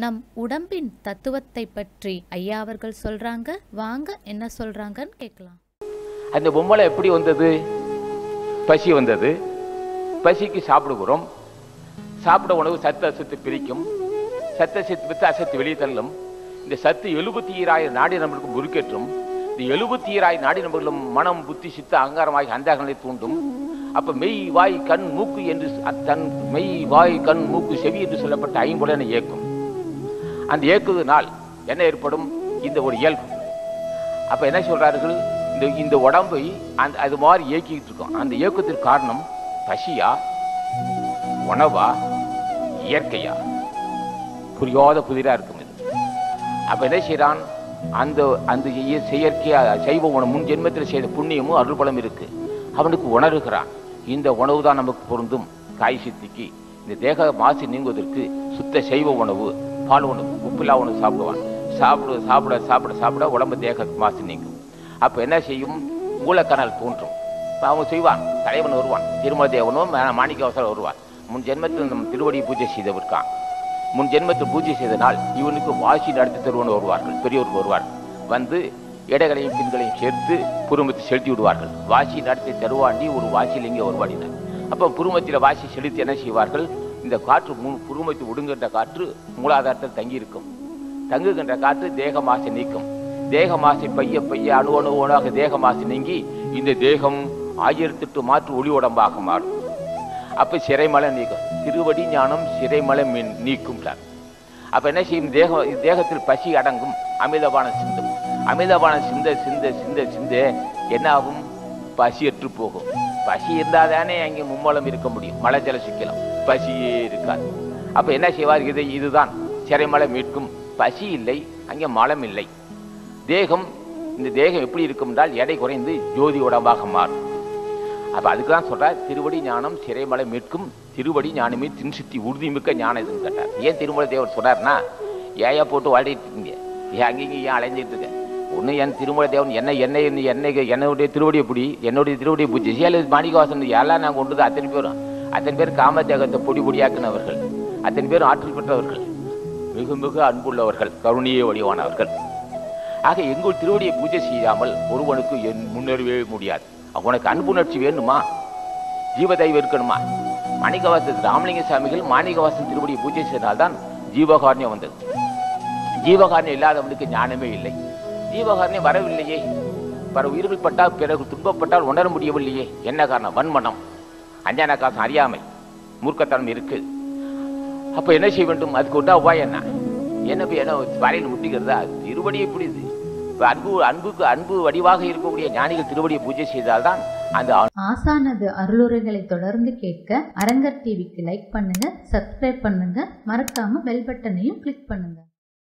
நம் உடம்பின் தத்துவத்தை பற்றி ஐயா அவர்கள் சொல்றாங்க. வாங்க என்ன சொல்றாங்கன்னு கேட்கலாம். அந்த பொம்மலை எப்படி வந்தது? பசி வந்தது. பசிக்கு சாப்பிடுகிறோம். சாப்பிட உணவு சத்து அசத்து பிரிக்கும். சத்த சத்து வித்து அசத்து வெளியே தள்ளும். இந்த சத்து எழுபத்தி ஈராயிரம் நாடி நம்பர்களுக்கும் முறுக்கேற்றும் இந்த எழுபத்தி ஈராயிரம் நாடி நம்பர்களும் மனம் புத்தி சித்த அங்காரமாகி அந்தாகங்களை தூண்டும். அப்ப மெய் வாய் கண் மூக்கு என்று தன் மெய் வாய் கண் மூக்கு செவி என்று சொல்லப்பட்ட ஐம்புலனை இயக்கும். அந்த இயக்குவதனால் என்ன ஏற்படும்? இந்த ஒரு இயல்பு. அப்ப என்ன சொல்றார்கள்? இந்த இந்த உடம்பை அந்த அது மாதிரி இயக்கிக்கிட்டு இருக்கோம். அந்த இயக்கத்திற்கு காரணம் பசியா? உணவா? இயற்கையா? புரியாத புதிராக இருக்கும் இது. அப்ப என்ன செய்கிறான் அந்த அந்த செயற்கையாக செயற்கையா சைவ உணவு முன் ஜென்மத்தில் செய்த புண்ணியமும் அருள்பலம் இருக்கு. அவனுக்கு உணர்கிறான். இந்த உணவு தான் நமக்கு பொருந்தும். காய் சித்திக்கு. இந்த தேக மாசு நீங்குவதற்கு சுத்த சைவ உணவு பால் ஒன்று உப்புலா ஒன்று சாப்பிடுவான். சாப்பிட சாப்பிட சாப்பிட சாப்பிட உடம்பு தேக மாசு நீங்கும். அப்போ என்ன செய்யும்? மூலக்கணல் தோன்றும். அவன் செய்வான். தலைவன் வருவான். திருமல தேவனும் மா- வருவான் முன் ஜென்மத்தில் நம் திருவடி பூஜை செய்தவர்கான் முன் ஜென்மத்தில் பூஜை செய்தனால் இவனுக்கு வாசி நடத்தி தருவன் வருவார்கள். பெரியோர் வருவார்கள் வந்து இடைகளையும் பின்களையும் சேர்த்து புருமத்தை செலுத்தி விடுவார்கள். வாசி நடத்தி தருவாண்டி ஒரு வாசியில் இங்கே வருவாடினார். அப்போ புருமத்தில் வாசி செலுத்தி என்ன செய்வார்கள்? இந்த காற்று மு புருமத்தை ஒடுங்குகின்ற காற்று மூலாதாரத்தில் தங்கியிருக்கும். தங்குகின்ற காற்று தேக மாசை நீக்கும். தேக மாசை பைய பைய அணு அணு அணுவாக தேகமாசை நீங்கி இந்த தேகம் ஆயிரத்தெட்டு மாற்று ஒளி உடம்பாக மாறும். அப்ப சிறைமலை நீக்கும். திருவடி ஞானம் சிறைமலை மீன் நீக்கும் அப்ப என்ன செய்யும்? தேக தேகத்தில் பசி அடங்கும். அமிதபானம் சிந்தும். அமிதபானம் சிந்த சிந்த சிந்த சிந்த என்ன ஆகும்? பசி அற்று போகும். பசி இருந்தால் தானே அங்கே மும்மலம் இருக்க முடியும். மலை ஜல சிக்கலாம். பசியே இருக்காது. அப்ப என்ன செய்வார்? இதை இதுதான். சிறைமலை மீட்கும். பசி இல்லை அங்கே மலம் இல்லை. தேகம் இந்த தேகம் எப்படி இருக்கும் என்றால் எடை குறைந்து ஜோதி உடம்பாக மாறும். அப்ப அதுக்கு தான் சொல்றார் திருவடி ஞானம் சிறைமலை மீட்கும் திருவடி ஞானமே தின்சித்தி உறுதிமிக்க ஞானம் இதுன்னு கேட்டார். ஏன் திருமலை தேவர் சொல்றாருன்னா ஏயா போட்டு வாடிட்டு இருக்கீங்க. ஏன் அங்கேயும் ஏன் அலைஞ்சிட்டு இருக்கேன் ஒன்று என் திருமலை தேவன் என்ன என்னை என்னை என்னுடைய திருவடி பிடி என்னுடைய திருவடியை பூஜை சேல மாணிகவாசன் எல்லாம் நாங்கள் கொண்டு வந்து அத்தனை பேரும் அத்தனை பேர் காமதேகத்தை பொடி பொடியாக்குனவர்கள் அத்தனை பேரும் ஆற்றல் பெற்றவர்கள் மிக மிக அன்புள்ளவர்கள் கருணையே வடிவானவர்கள். ஆக எங்கள் திருவடியை பூஜை செய்யாமல் ஒருவனுக்கு என் முன்னேறவே முடியாது. உனக்கு அன்புணர்ச்சி வேணுமா? ஜீவதைவம் இருக்கணுமா? மாணிகவாசன் ராமலிங்க சாமிகள் மாணிகவாசன் திருவடியை பூஜை செய்தால்தான் ஜீவகாரணியம் வந்தது. ஜீவகாரணியம் இல்லாதவனுக்கு ஞானமே இல்லை. தீபகாரனே வரவில்லையே. பிற உயிர்கள் பட்டால் பிறகு துன்பப்பட்டால் உணர முடியவில்லையே. என்ன காரணம்? வன்மனம். அஞ்சான காசம் அறியாமை. மூர்க்கத்தனம் இருக்கு. அப்ப என்ன செய்ய வேண்டும்? அதுக்கு உண்டா உபாயம் என்ன? என்ன போய் என்ன வரையில் முட்டிக்கிறதா திருவடியை புரியுது. அன்பு அன்புக்கு அன்பு வடிவாக இருக்கக்கூடிய ஞானிகள் திருவடியை பூஜை செய்தால்தான் அந்த ஆசானது அருளுரைகளை தொடர்ந்து கேட்க அரங்கர் டிவிக்கு லைக் பண்ணுங்க சப்ஸ்கிரைப் பண்ணுங்க. மறக்காம பெல் பட்டனையும் கிளிக் பண்ணுங்க.